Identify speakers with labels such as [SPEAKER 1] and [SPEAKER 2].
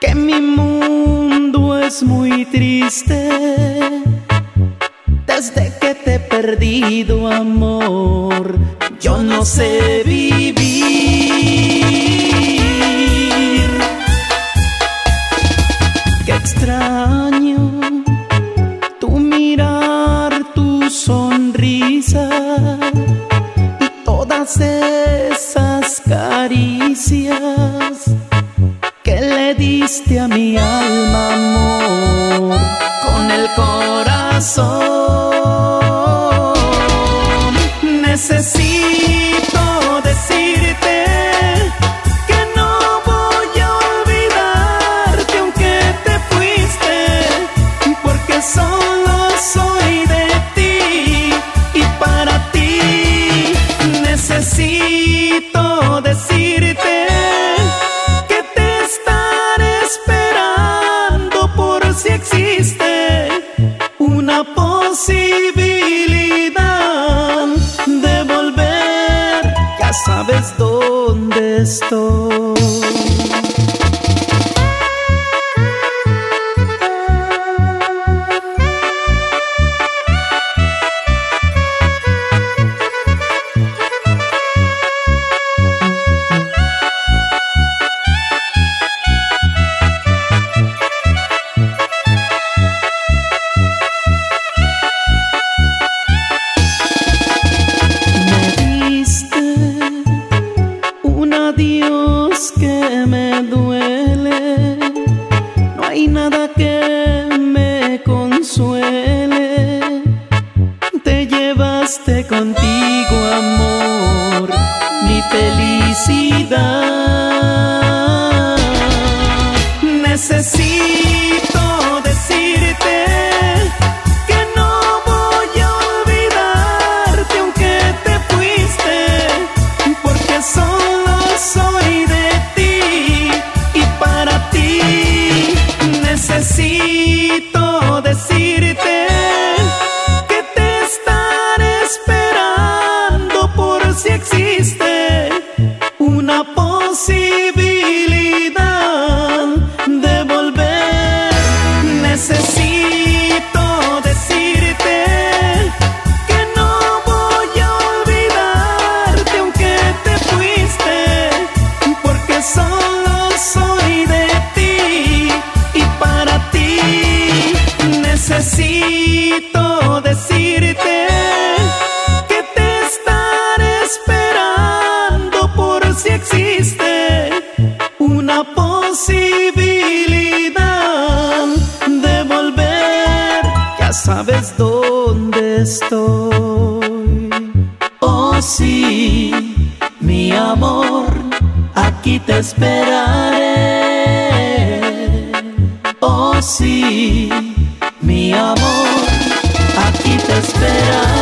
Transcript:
[SPEAKER 1] que mi mundo es muy triste. Desde que te he perdido amor, yo no sé vivir. Qué extraño tu mirar, tu sonrisa y todas que le diste a mi alma amor con el corazón. Necesito sabes dónde estoy. Que me duele. No hay nada que me consuele. Te llevaste contigo, necesito decirte que te estaré esperando por si existe una posibilidad de volver. Ya sabes dónde estoy. Oh sí, mi amor, aquí te esperaré. Oh sí, mi amor, esperaré.